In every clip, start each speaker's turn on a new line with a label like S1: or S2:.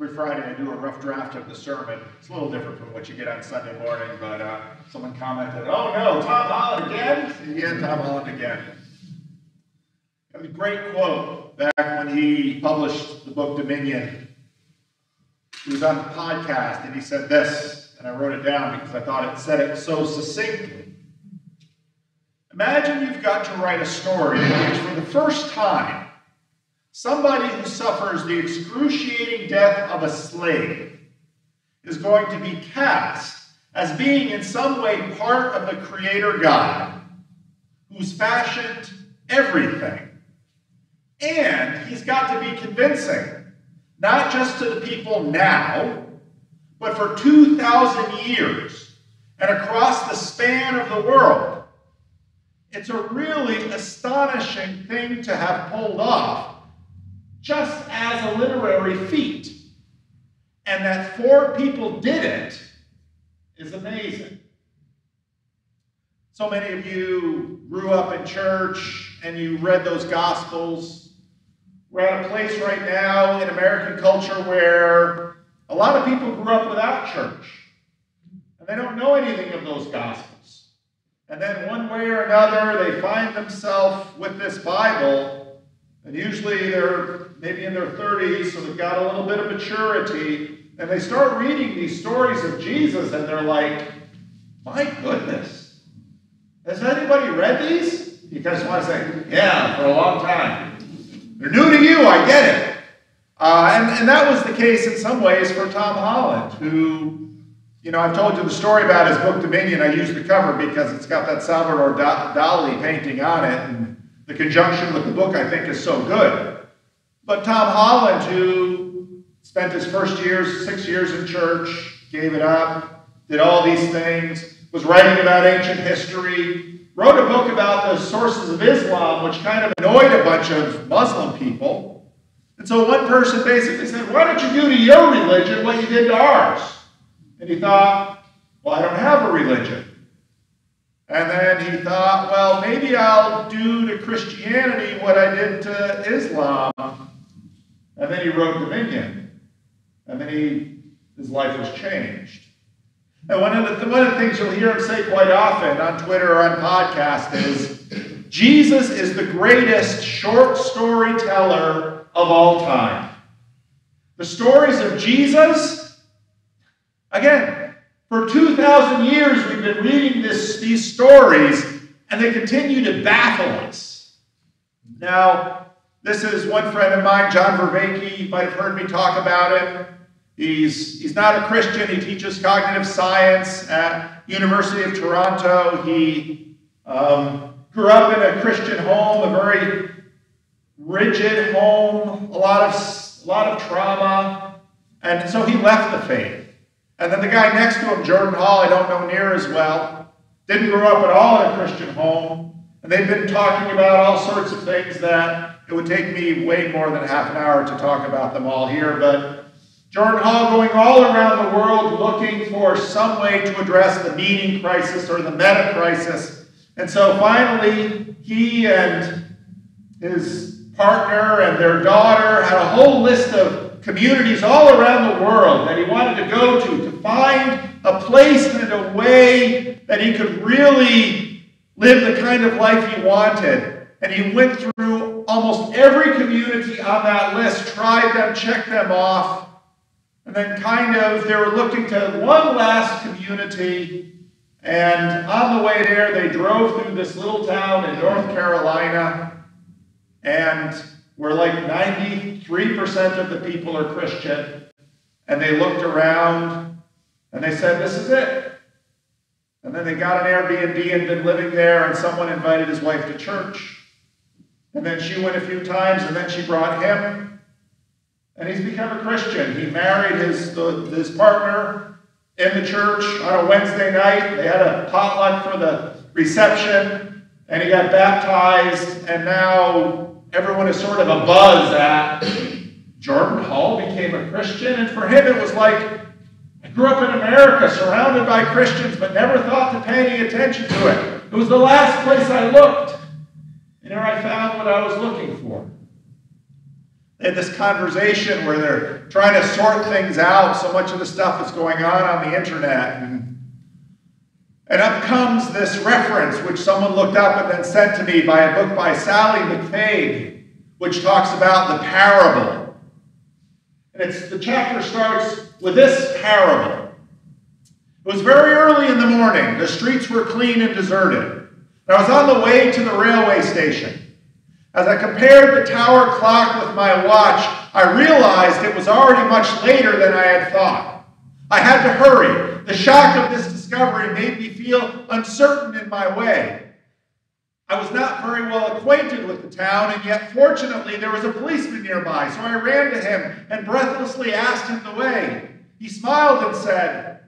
S1: Every Friday I do a rough draft of the sermon. It's a little different from what you get on Sunday morning, but uh, someone commented, oh no, Tom Holland again? Yeah, Tom Holland again. Was a great quote back when he published the book Dominion. He was on the podcast and he said this, and I wrote it down because I thought it said it so succinctly. Imagine you've got to write a story in which, for the first time, Somebody who suffers the excruciating death of a slave is going to be cast as being in some way part of the Creator God who's fashioned everything. And he's got to be convincing, not just to the people now, but for 2,000 years and across the span of the world. It's a really astonishing thing to have pulled off just as a literary feat. And that four people did it is amazing. So many of you grew up in church and you read those Gospels. We're at a place right now in American culture where a lot of people grew up without church and they don't know anything of those Gospels. And then one way or another, they find themselves with this Bible, and usually they're maybe in their 30s, so they've got a little bit of maturity, and they start reading these stories of Jesus, and they're like, my goodness, has anybody read these? You guys want to say, yeah, for a long time. They're new to you, I get it. Uh, and, and that was the case in some ways for Tom Holland, who, you know, I've told you the story about his book Dominion. I used the cover because it's got that Salvador Dali painting on it, and the conjunction with the book I think is so good. But Tom Holland, who spent his first years, six years in church, gave it up, did all these things, was writing about ancient history, wrote a book about the sources of Islam, which kind of annoyed a bunch of Muslim people. And so one person basically said, Why don't you do to your religion what you did to ours? And he thought, Well, I don't have a religion. And then he thought, Well, maybe I'll do to Christianity what I did to Islam. And then he wrote Dominion. And then he, his life was changed. And one of, the, one of the things you'll hear him say quite often on Twitter or on podcast is Jesus is the greatest short storyteller of all time. The stories of Jesus, again, for 2,000 years we've been reading this, these stories, and they continue to baffle us. Now, this is one friend of mine, John Vervaeke. You might have heard me talk about it. He's, he's not a Christian. He teaches cognitive science at University of Toronto. He um, grew up in a Christian home, a very rigid home, a lot of, a lot of trauma. And so he left the faith. And then the guy next to him, Jordan Hall, I don't know near as well, didn't grow up at all in a Christian home. And they've been talking about all sorts of things that it would take me way more than half an hour to talk about them all here, but Jordan Hall going all around the world looking for some way to address the meaning crisis or the meta crisis. And so finally, he and his partner and their daughter had a whole list of communities all around the world that he wanted to go to to find a place and a way that he could really live the kind of life he wanted. And he went through almost every community on that list, tried them, checked them off, and then kind of they were looking to one last community. And on the way there, they drove through this little town in North Carolina, and where like 93% of the people are Christian. And they looked around and they said, This is it. And then they got an Airbnb and been living there, and someone invited his wife to church. And then she went a few times, and then she brought him. And he's become a Christian. He married his, the, his partner in the church on a Wednesday night. They had a potluck for the reception, and he got baptized, and now everyone is sort of a buzz at Jordan Hall became a Christian. And for him, it was like, I grew up in America surrounded by Christians, but never thought to pay any attention to it. It was the last place I looked. And there I found what I was looking for. They had this conversation where they're trying to sort things out. So much of the stuff is going on on the internet. And, and up comes this reference, which someone looked up and then sent to me by a book by Sallie McFague, which talks about the parable. And it's, the chapter starts with this parable. It was very early in the morning. The streets were clean and deserted. I was on the way to the railway station. As I compared the tower clock with my watch, I realized it was already much later than I had thought. I had to hurry. The shock of this discovery made me feel uncertain in my way. I was not very well acquainted with the town, and yet fortunately there was a policeman nearby, so I ran to him and breathlessly asked him the way. He smiled and said,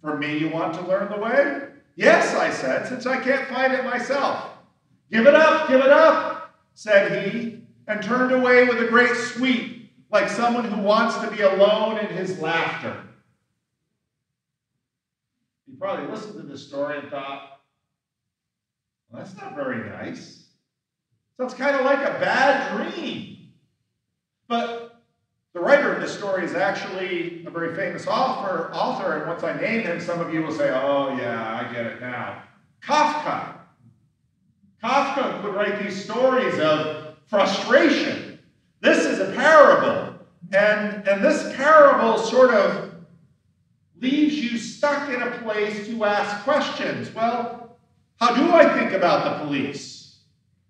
S1: for me, you want to learn the way? Yes, I said, since I can't find it myself. Give it up, give it up, said he, and turned away with a great sweep, like someone who wants to be alone in his laughter. You probably listened to this story and thought, well, that's not very nice. Sounds kind of like a bad dream. But the writer of this story is actually a very famous author, author, and once I name him, some of you will say, oh, yeah, I get it now. Kafka. Kafka would write these stories of frustration. This is a parable. And, and this parable sort of leaves you stuck in a place to ask questions. Well, how do I think about the police?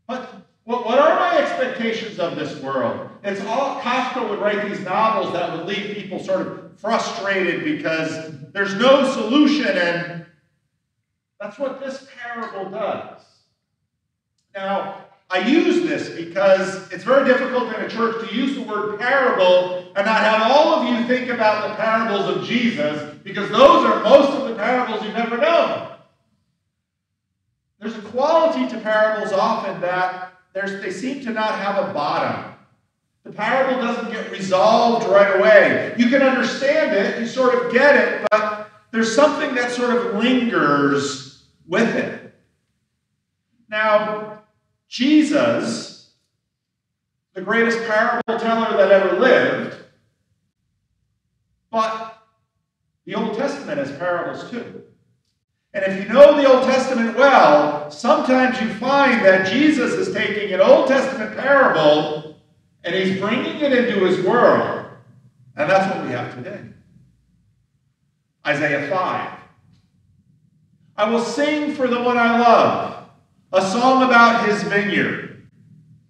S1: What, what, what are my expectations of this world? It's all Kafka would write these novels that would leave people sort of frustrated because there's no solution, and that's what this parable does. Now, I use this because it's very difficult in a church to use the word parable and not have all of you think about the parables of Jesus because those are most of the parables you've ever known. There's a quality to parables often that there's, they seem to not have a bottom. The parable doesn't get resolved right away. You can understand it, you sort of get it, but there's something that sort of lingers with it. Now, Jesus, the greatest parable teller that ever lived, but the Old Testament has parables too. And if you know the Old Testament well, sometimes you find that Jesus is taking an Old Testament parable and he's bringing it into his world. And that's what we have today. Isaiah 5. I will sing for the one I love, a song about his vineyard.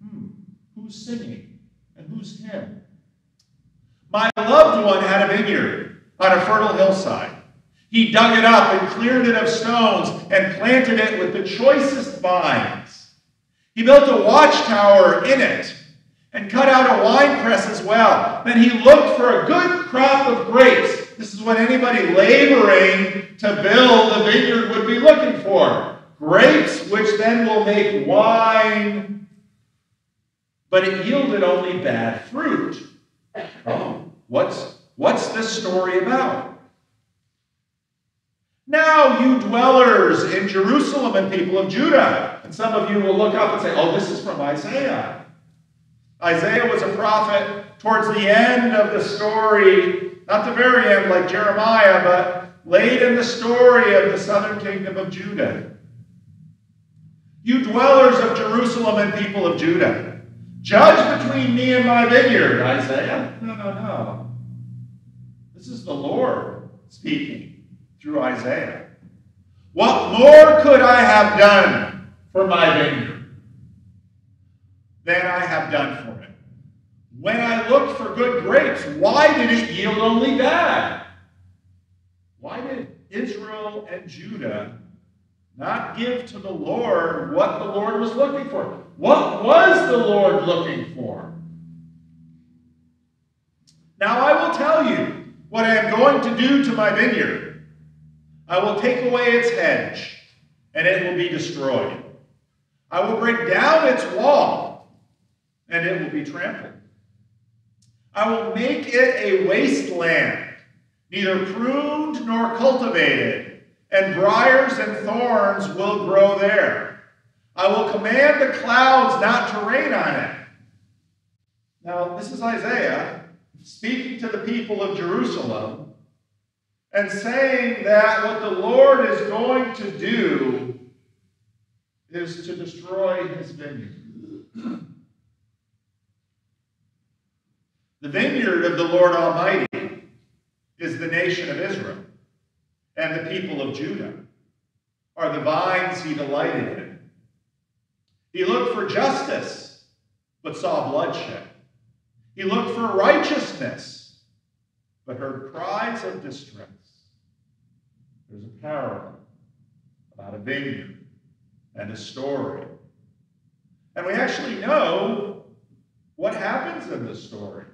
S1: Hmm, who's singing? And who's him? My loved one had a vineyard on a fertile hillside. He dug it up and cleared it of stones and planted it with the choicest vines. He built a watchtower in it and cut out a winepress as well. Then he looked for a good crop of grapes. This is what anybody laboring to build a vineyard would be looking for. Grapes, which then will make wine. But it yielded only bad fruit. Oh, what's, what's this story about? Now, you dwellers in Jerusalem and people of Judah. And some of you will look up and say, oh, this is from Isaiah. Isaiah was a prophet towards the end of the story, not the very end like Jeremiah, but late in the story of the southern kingdom of Judah. You dwellers of Jerusalem and people of Judah, judge between me and my vineyard, Isaiah. No, no, no. This is the Lord speaking through Isaiah. What more could I have done for my vineyard than I have done for it? When I looked for good grapes, why did it yield only bad? Why did Israel and Judah not give to the Lord what the Lord was looking for? What was the Lord looking for? Now I will tell you what I am going to do to my vineyard. I will take away its hedge, and it will be destroyed. I will break down its wall, and it will be trampled. I will make it a wasteland, neither pruned nor cultivated, and briars and thorns will grow there. I will command the clouds not to rain on it. Now, this is Isaiah speaking to the people of Jerusalem and saying that what the Lord is going to do is to destroy his vineyard. The vineyard of the Lord Almighty is the nation of Israel, and the people of Judah are the vines he delighted in. He looked for justice, but saw bloodshed. He looked for righteousness, but heard cries of distress. There's a parable about a vineyard and a story. And we actually know what happens in this story.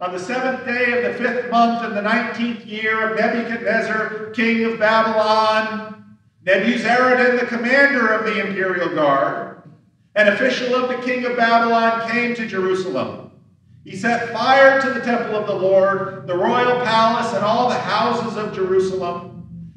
S1: On the seventh day of the fifth month in the nineteenth year of Nebuchadnezzar, king of Babylon, Nebuzaradan, the commander of the imperial guard, an official of the king of Babylon, came to Jerusalem. He set fire to the temple of the Lord, the royal palace, and all the houses of Jerusalem.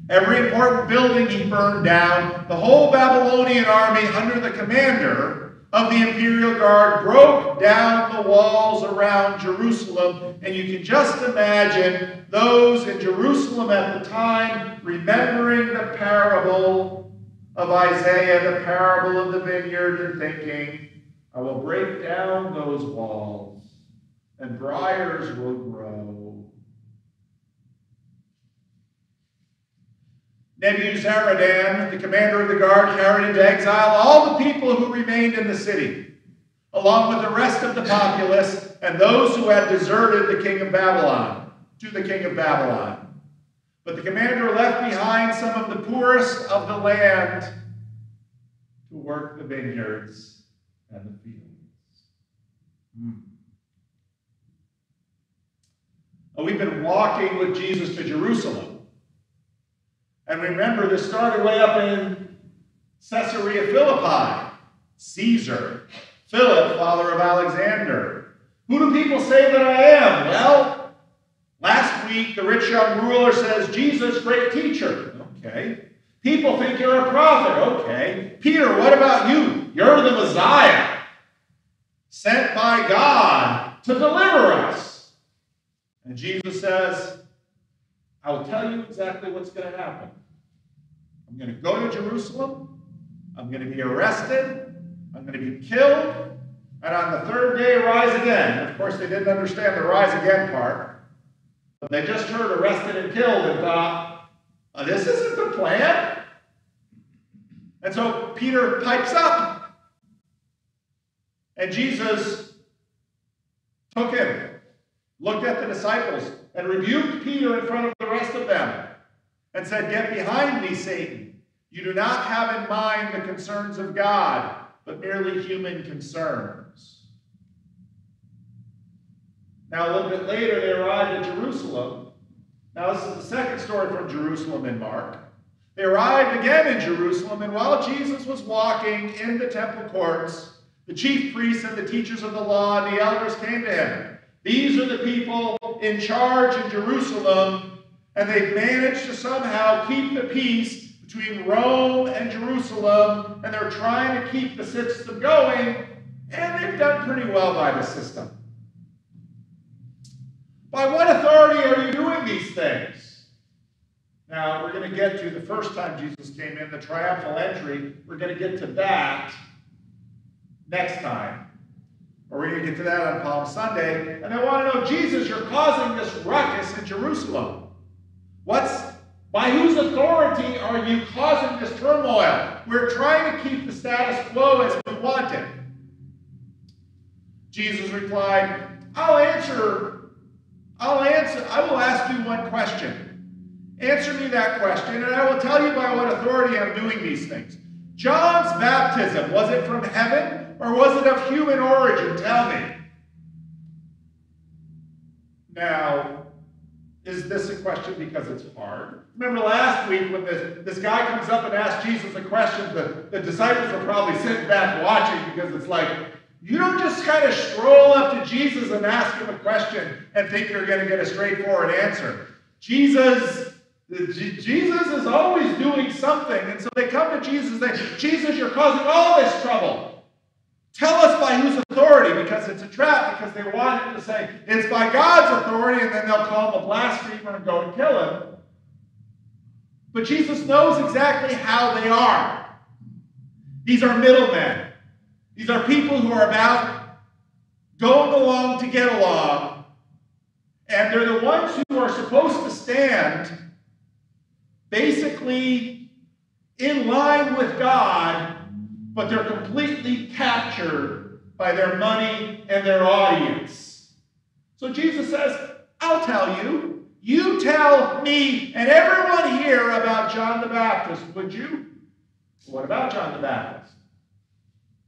S1: Every important building he burned down. The whole Babylonian army, under the commander, of the imperial guard broke down the walls around Jerusalem. And you can just imagine those in Jerusalem at the time remembering the parable of Isaiah, the parable of the vineyard, and thinking, I will break down those walls, and briars will grow. Nebuzaradan, the commander of the guard, carried into exile all the people who remained in the city, along with the rest of the populace and those who had deserted the king of Babylon, to the king of Babylon. But the commander left behind some of the poorest of the land to work the vineyards and the fields. Hmm. We've been walking with Jesus to Jerusalem. And remember, this started way up in Caesarea Philippi. Caesar, Philip, father of Alexander. Who do people say that I am? Well, last week the rich young ruler says, Jesus, great teacher. Okay. People think you're a prophet. Okay. Peter, what about you? You're the Messiah, sent by God to deliver us. And Jesus says, I will tell you exactly what's going to happen. I'm going to go to Jerusalem. I'm going to be arrested. I'm going to be killed. And on the third day, rise again. Of course, they didn't understand the rise again part. But they just heard arrested and killed and thought, oh, this isn't the plan. And so Peter pipes up. And Jesus took him, looked at the disciples, and rebuked Peter in front of the rest of them and said, Get behind me, Satan. You do not have in mind the concerns of God, but merely human concerns. Now, a little bit later, they arrived at Jerusalem. Now, this is the second story from Jerusalem in Mark. They arrived again in Jerusalem, and while Jesus was walking in the temple courts, the chief priests and the teachers of the law and the elders came to him. These are the people in charge in Jerusalem and they've managed to somehow keep the peace between Rome and Jerusalem, and they're trying to keep the system going, and they've done pretty well by the system. By what authority are you doing these things? Now, we're going to get to the first time Jesus came in, the triumphal entry. We're going to get to that next time. Or we're going to get to that on Palm Sunday. And they want to know, Jesus, you're causing this ruckus in Jerusalem. What's by whose authority are you causing this turmoil? We're trying to keep the status quo as we want it. Jesus replied, I'll answer, I'll answer, I will ask you one question. Answer me that question, and I will tell you by what authority I'm doing these things. John's baptism, was it from heaven or was it of human origin? Tell me. Now, is this a question because it's hard? Remember last week when this, this guy comes up and asks Jesus a question, the, the disciples are probably sitting back watching because it's like, you don't just kind of stroll up to Jesus and ask him a question and think you're going to get a straightforward answer. Jesus, Jesus is always doing something. And so they come to Jesus and say, Jesus, you're causing all this trouble. Tell us by whose authority, because it's a trap, because they want him to say, it's by God's authority, and then they'll call him a blasphemer and go and kill him. But Jesus knows exactly how they are. These are middlemen. These are people who are about going along to get along. And they're the ones who are supposed to stand basically in line with God, but they're completely captured by their money and their audience. So Jesus says, I'll tell you. You tell me and everyone here about John the Baptist, would you? What about John the Baptist?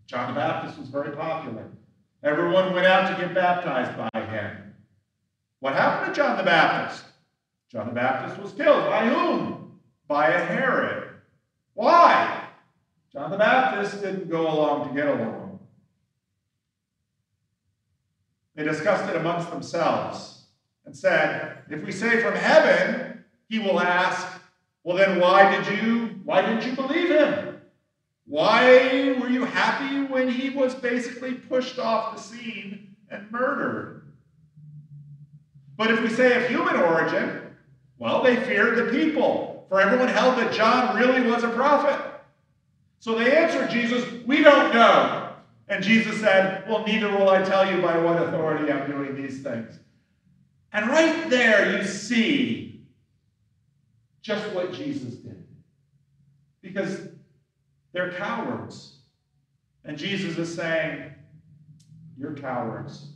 S1: John the Baptist was very popular. Everyone went out to get baptized by him. What happened to John the Baptist? John the Baptist was killed. By whom? By a Herod. Why? John the Baptist didn't go along to get along. They discussed it amongst themselves and said, if we say from heaven, he will ask, well then why did you why didn't you believe him? Why were you happy when he was basically pushed off the scene and murdered? But if we say of human origin, well, they feared the people, for everyone held that John really was a prophet. So they answered Jesus, We don't know. And Jesus said, Well, neither will I tell you by what authority I'm doing these things. And right there, you see just what Jesus did. Because they're cowards. And Jesus is saying, You're cowards.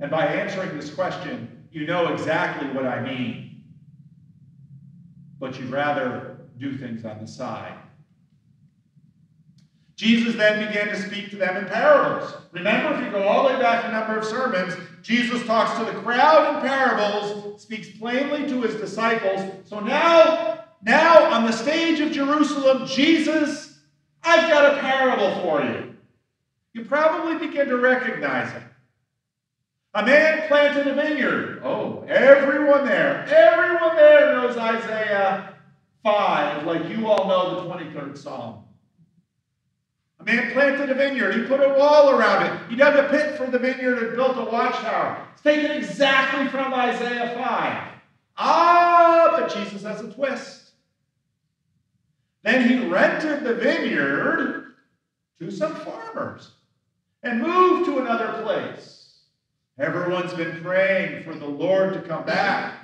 S1: And by answering this question, you know exactly what I mean. But you'd rather do things on the side. Jesus then began to speak to them in parables. Remember, if you go all the way back a number of sermons, Jesus talks to the crowd in parables, speaks plainly to his disciples. So now, now on the stage of Jerusalem, Jesus, I've got a parable for you. You probably begin to recognize it. A man planted a vineyard. Oh, everyone there, everyone there knows Isaiah 5, like you all know the 23rd Psalm. A man planted a vineyard. He put a wall around it. He dug a pit for the vineyard and built a watchtower. It's taken exactly from Isaiah 5. Ah, but Jesus has a twist. Then he rented the vineyard to some farmers and moved to another place. Everyone's been praying for the Lord to come back.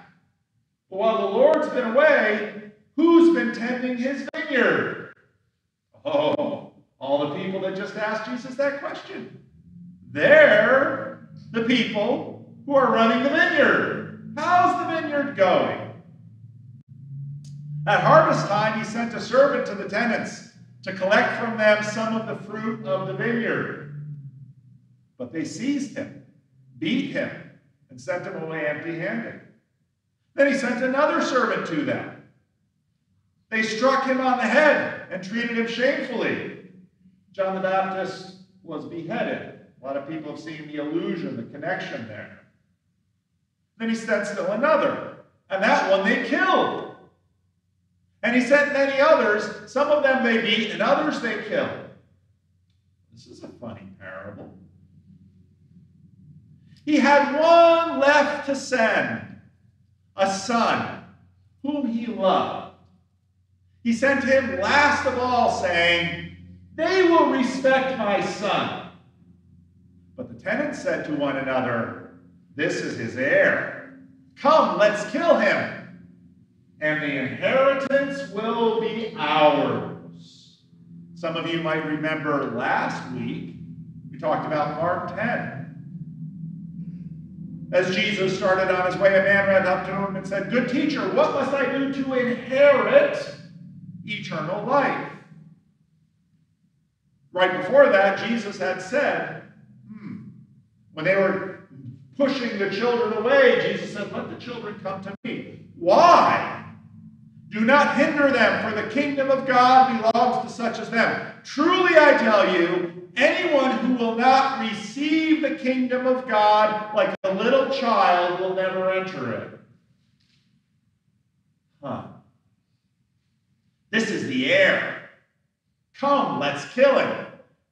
S1: But while the Lord's been away, who's been tending his vineyard? Oh, all the people that just asked Jesus that question. They're the people who are running the vineyard. How's the vineyard going? At harvest time, he sent a servant to the tenants to collect from them some of the fruit of the vineyard. But they seized him, beat him, and sent him away empty handed. Then he sent another servant to them. They struck him on the head and treated him shamefully. John the Baptist was beheaded. A lot of people have seen the illusion, the connection there. Then he sent still another, and that one they killed. And he sent many others. Some of them they beat, and others they killed. This is a funny parable. He had one left to send, a son whom he loved. He sent him last of all, saying, they will respect my son. But the tenants said to one another, This is his heir. Come, let's kill him, and the inheritance will be ours. Some of you might remember last week, we talked about Mark 10. As Jesus started on his way, a man ran up to him and said, Good teacher, what must I do to inherit eternal life? Right before that, Jesus had said, hmm, when they were pushing the children away, Jesus said, Let the children come to me. Why? Do not hinder them, for the kingdom of God belongs to such as them. Truly I tell you, anyone who will not receive the kingdom of God like a little child will never enter it. Huh. This is the heir. Come, let's kill him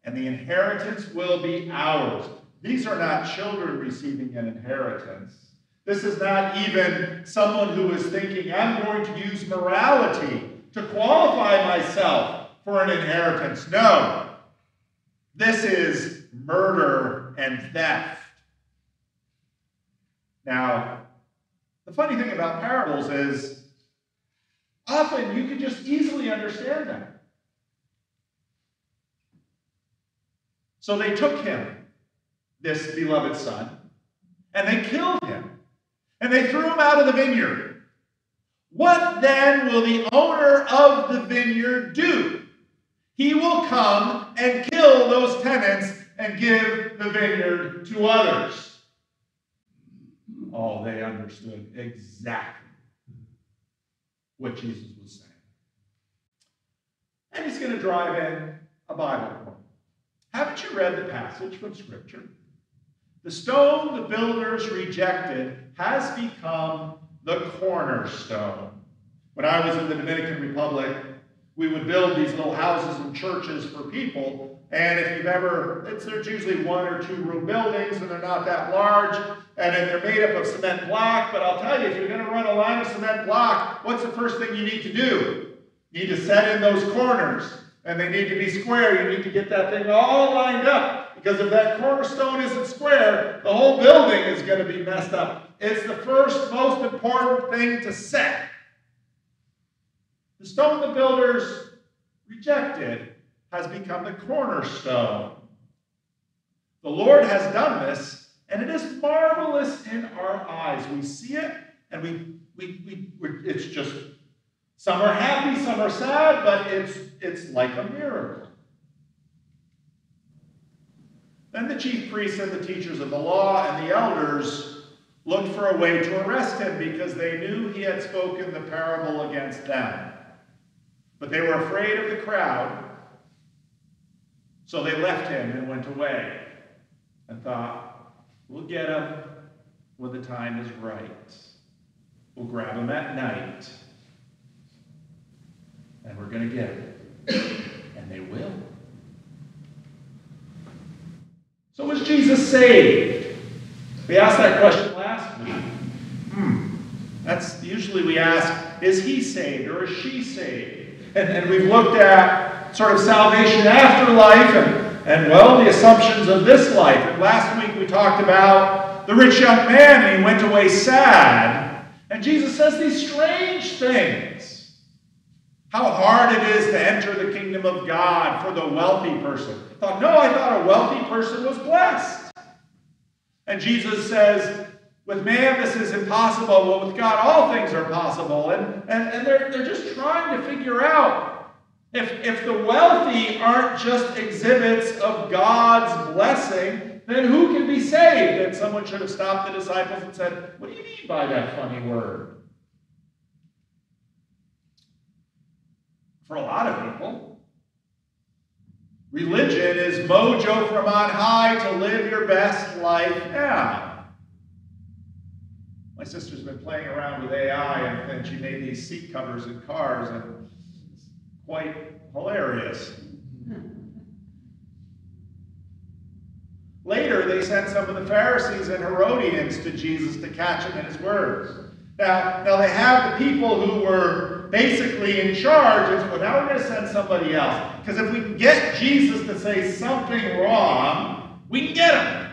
S1: and the inheritance will be ours. These are not children receiving an inheritance. This is not even someone who is thinking, I'm going to use morality to qualify myself for an inheritance. No. This is murder and theft. Now, the funny thing about parables is often you can just easily understand them. So they took him, this beloved son, and they killed him, and they threw him out of the vineyard. What then will the owner of the vineyard do? He will come and kill those tenants and give the vineyard to others. Oh, they understood exactly what Jesus was saying. And he's going to drive in a Bible quote. Haven't you read the passage from Scripture? The stone the builders rejected has become the cornerstone. When I was in the Dominican Republic, we would build these little houses and churches for people. And if you've ever, it's, there's usually one or two room buildings, and they're not that large, and they're made up of cement block. But I'll tell you, if you're going to run a line of cement block, what's the first thing you need to do? You need to set in those corners, and they need to be square. You need to get that thing all lined up, because if that cornerstone isn't square, the whole building is going to be messed up. It's the first most important thing to set. The stone the builders rejected has become the cornerstone. The Lord has done this, and it is marvelous in our eyes. We see it, and we, we, we, it's just, some are happy, some are sad, but it's, it's like a miracle. Then the chief priests and the teachers of the law and the elders looked for a way to arrest him because they knew he had spoken the parable against them. But they were afraid of the crowd, so they left him and went away and thought, we'll get him when the time is right. We'll grab him at night, and we're going to get him. And they will. So was Jesus saved? We asked that question last week. Hmm. That's usually we ask, is he saved or is she saved? And, and we've looked at sort of salvation after life and, and, well, the assumptions of this life. And last week we talked about the rich young man and he went away sad. And Jesus says these strange things. How hard it is to enter the kingdom of God for the wealthy person. I thought, no, I thought a wealthy person was blessed. And Jesus says, with man, this is impossible. Well, with God, all things are possible. And, and, and they're, they're just trying to figure out if, if the wealthy aren't just exhibits of God's blessing, then who can be saved? And someone should have stopped the disciples and said, What do you mean by that funny word? For a lot of people, religion is mojo from on high to live your best life now. My sister's been playing around with AI and, and she made these seat covers in cars and it's quite hilarious. Later, they sent some of the Pharisees and Herodians to Jesus to catch him in his words. Now, now they have the people who were basically in charge, and well, now we're going to send somebody else. Because if we can get Jesus to say something wrong, we can get him.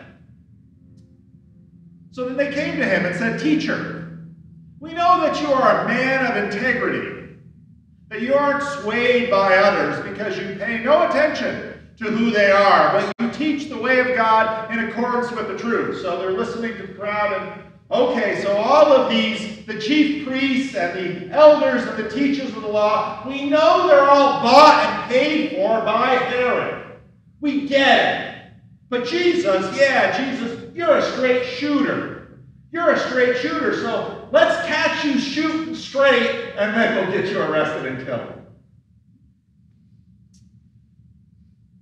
S1: So then they came to him and said, Teacher, we know that you are a man of integrity, that you aren't swayed by others because you pay no attention to who they are, but you teach the way of God in accordance with the truth. So they're listening to the crowd and Okay, so all of these, the chief priests and the elders and the teachers of the law, we know they're all bought and paid for by Herod. We get it. But Jesus, yeah, Jesus, you're a straight shooter. You're a straight shooter, so let's catch you shooting straight, and then we'll get you arrested and killed.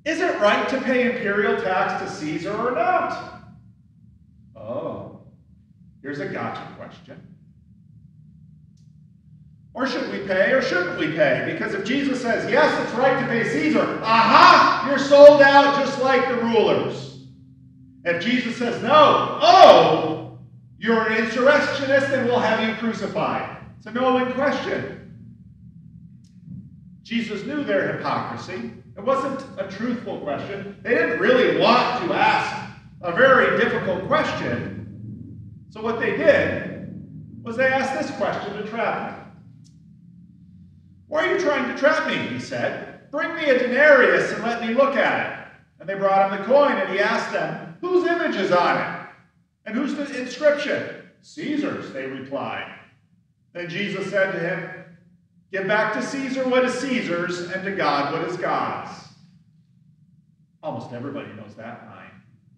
S1: Is it right to pay imperial tax to Caesar or not? Oh, here's a gotcha question. Or should we pay or shouldn't we pay? Because if Jesus says, yes, it's right to pay Caesar, aha, you're sold out just like the rulers. If Jesus says, no, oh, you're an insurrectionist and we'll have you crucified. It's a no win question. Jesus knew their hypocrisy. It wasn't a truthful question. They didn't really want to ask a very difficult question. So what they did was they asked this question to trap. Why are you trying to trap me? He said. Bring me a denarius and let me look at it. And they brought him the coin, and he asked them, Whose image is on it? And whose the inscription? Caesar's, they replied. Then Jesus said to him, Give back to Caesar what is Caesar's, and to God what is God's. Almost everybody knows that line.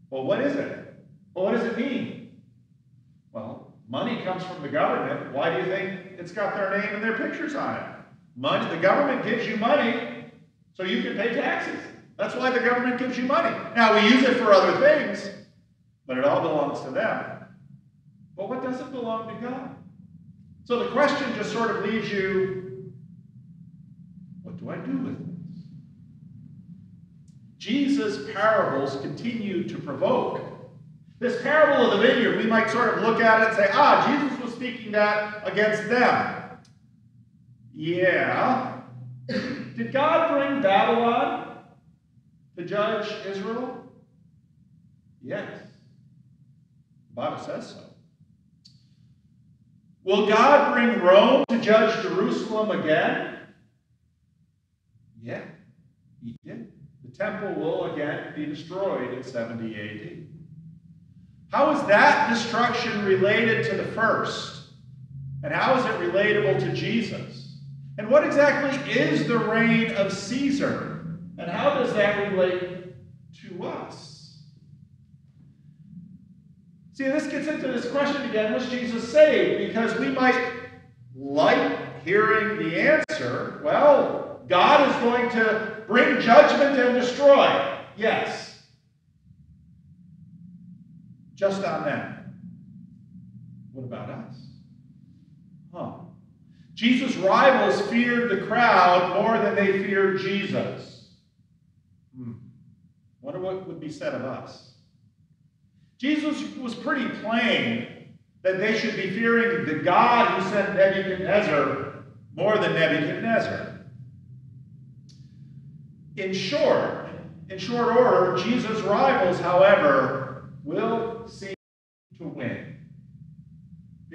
S1: Well, what is it? Well, what does it mean? Well, money comes from the government. Why do you think it's got their name and their pictures on it? Money, the government gives you money so you can pay taxes. That's why the government gives you money. Now, we use it for other things, but it all belongs to them. But what doesn't belong to God? So the question just sort of leaves you what do I do with this? Jesus' parables continue to provoke. This parable of the vineyard, we might sort of look at it and say, ah, Jesus was speaking that against them. Yeah. Did God bring Babylon to judge Israel? Yes. The Bible says so. Will God bring Rome to judge Jerusalem again? Yeah, he did. The temple will again be destroyed in 70 AD. How is that destruction related to the first? And how is it relatable to Jesus? And what exactly is the reign of Caesar? And how does that relate to us? See, this gets into this question again was Jesus saved? Because we might like hearing the answer. Well, God is going to bring judgment and destroy. Yes. Just on them. What about us? Huh. Jesus' rivals feared the crowd more than they feared Jesus. Hmm. Wonder what would be said of us. Jesus was pretty plain that they should be fearing the God who sent Nebuchadnezzar more than Nebuchadnezzar. In short, in short order, Jesus' rivals, however, will seem to win.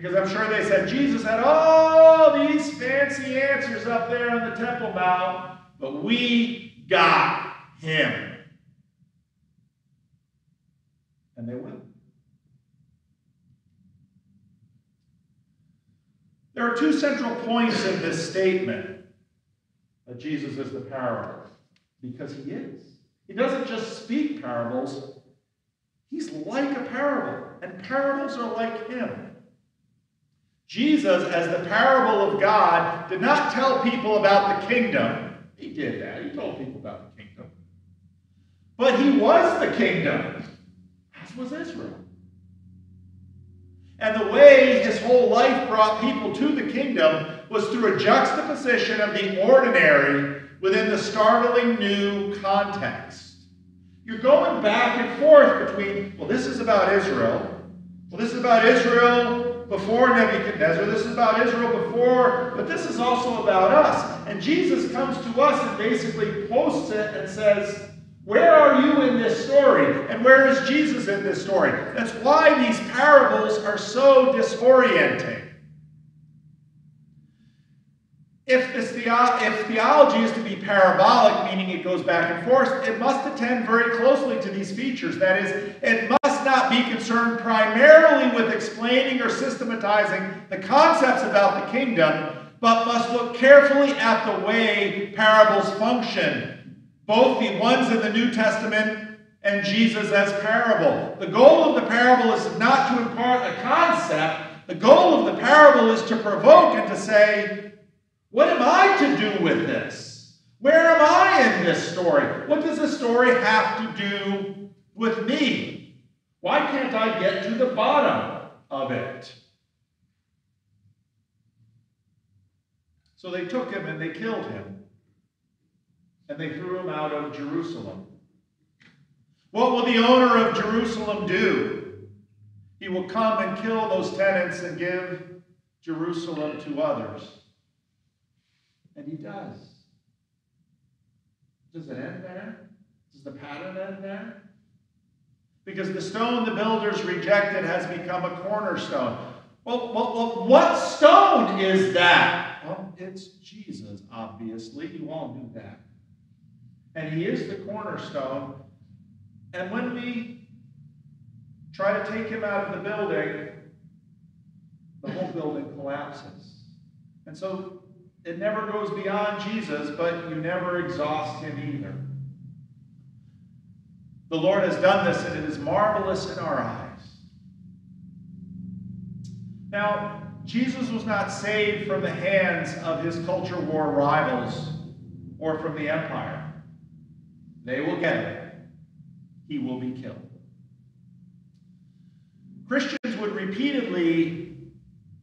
S1: Because I'm sure they said Jesus had all these fancy answers up there on the Temple Mount, but we got him. And they will. There are two central points in this statement that Jesus is the parable, because he is. He doesn't just speak parables, he's like a parable, and parables are like him. Jesus, as the parable of God, did not tell people about the kingdom. He did that. He told people about the kingdom. But he was the kingdom as was Israel. And the way his whole life brought people to the kingdom was through a juxtaposition of the ordinary within the startling new context. You're going back and forth between, well, this is about Israel. Well, this is about Israel before Nebuchadnezzar. This is about Israel before, but this is also about us. And Jesus comes to us and basically posts it and says, where are you in this story? And where is Jesus in this story? That's why these parables are so disorienting. If, this if theology is to be parabolic, meaning it goes back and forth, it must attend very closely to these features. That is, it must not be concerned primarily with explaining or systematizing the concepts about the kingdom, but must look carefully at the way parables function both the ones in the New Testament and Jesus as parable. The goal of the parable is not to impart a concept. The goal of the parable is to provoke and to say, what am I to do with this? Where am I in this story? What does this story have to do with me? Why can't I get to the bottom of it? So they took him and they killed him. And they threw him out of Jerusalem. What will the owner of Jerusalem do? He will come and kill those tenants and give Jerusalem to others. And he does. Does it end there? Does the pattern end there? Because the stone the builders rejected has become a cornerstone. Well, well, well, what stone is that? Well, it's Jesus, obviously. You all knew that. And he is the cornerstone. And when we try to take him out of the building, the whole building collapses. And so it never goes beyond Jesus, but you never exhaust him either. The Lord has done this, and it is marvelous in our eyes. Now, Jesus was not saved from the hands of his culture war rivals or from the empire. They will get it. He will be killed. Christians would repeatedly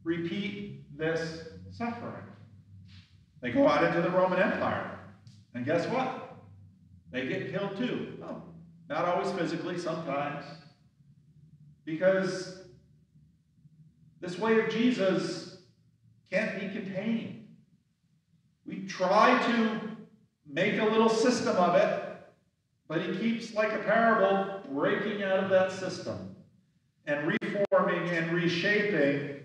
S1: repeat this suffering. They go out into the Roman Empire, and guess what? They get killed too. Oh, not always physically, sometimes. Because this way of Jesus can't be contained. We try to make a little system of it, but he keeps, like a parable, breaking out of that system and reforming and reshaping.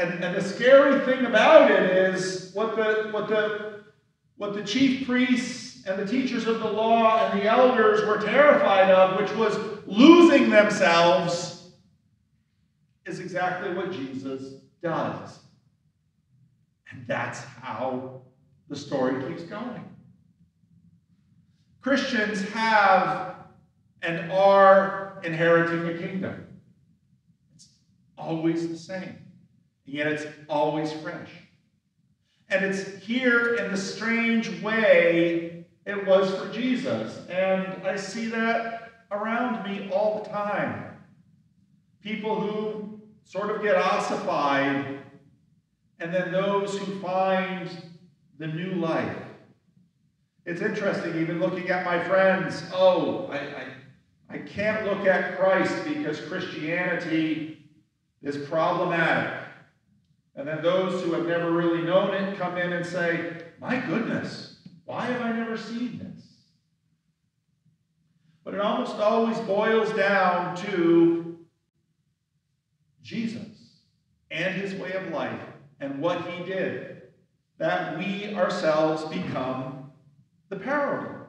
S1: And, and the scary thing about it is what the, what, the, what the chief priests and the teachers of the law and the elders were terrified of, which was losing themselves is exactly what Jesus does. And that's how the story keeps going. Christians have and are inheriting a kingdom. It's always the same, and yet it's always fresh. And it's here in the strange way it was for Jesus. And I see that around me all the time. People who sort of get ossified, and then those who find the new life. It's interesting, even looking at my friends. Oh, I, I, I can't look at Christ because Christianity is problematic. And then those who have never really known it come in and say, My goodness, why have I never seen this? But it almost always boils down to Jesus and his way of life and what he did, that we ourselves become the parable.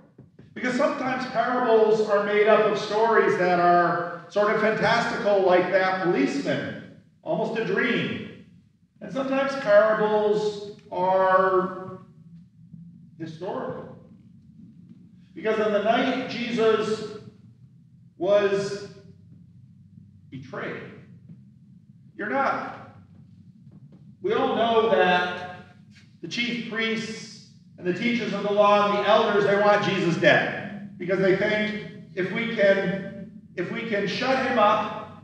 S1: Because sometimes parables are made up of stories that are sort of fantastical, like that policeman, almost a dream. And sometimes parables are historical. Because on the night Jesus was betrayed, you're not. We all know that the chief priests and the teachers of the law and the elders, they want Jesus dead. Because they think if we can, if we can shut him up,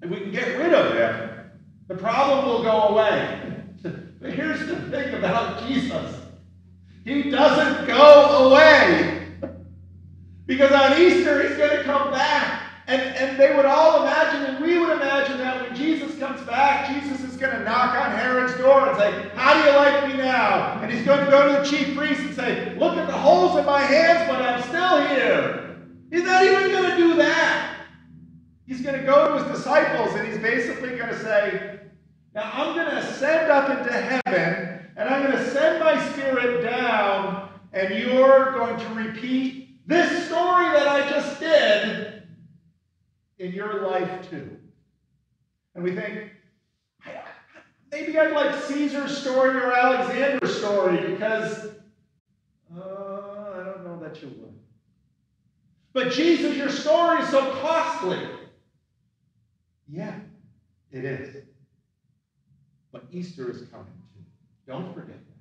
S1: if we can get rid of him, the problem will go away. but here's the thing about Jesus. He doesn't go away. because on Easter, he's going to come back. And, and they would all imagine, and we would imagine that when Jesus comes back, Jesus is going to knock on Herod's door and say, How do you like me now? And he's going to go to the chief priest and say, Look at the holes in my hands, but I'm still here. He's not even going to do that. He's going to go to his disciples and he's basically going to say, Now I'm going to ascend up into heaven and I'm going to send my spirit down, and you're going to repeat this story that I just did in your life too. And we think, maybe I'd like Caesar's story or Alexander's story because uh, I don't know that you would. But Jesus, your story is so costly. Yeah, it is. But Easter is coming too. Don't forget that.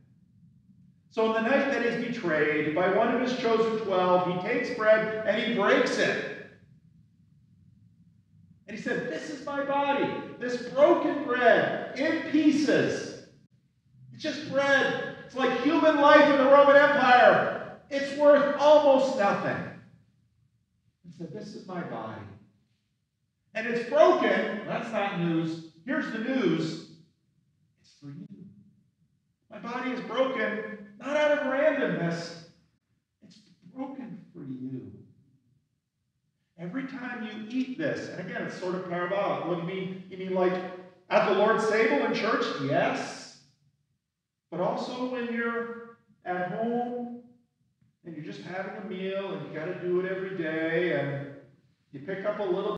S1: So, on the night that he's betrayed by one of his chosen twelve, he takes bread and he breaks it. And he said, This is my body, this broken bread in pieces. It's just bread. It's like human life in the Roman Empire. It's worth almost nothing. He said, This is my body. And it's broken. That's not news. Here's the news. My body is broken, not out of randomness, it's broken for you. Every time you eat this, and again, it's sort of parabolic. What do you mean? You mean like at the Lord's table in church? Yes. But also when you're at home and you're just having a meal and you got to do it every day and you pick up a little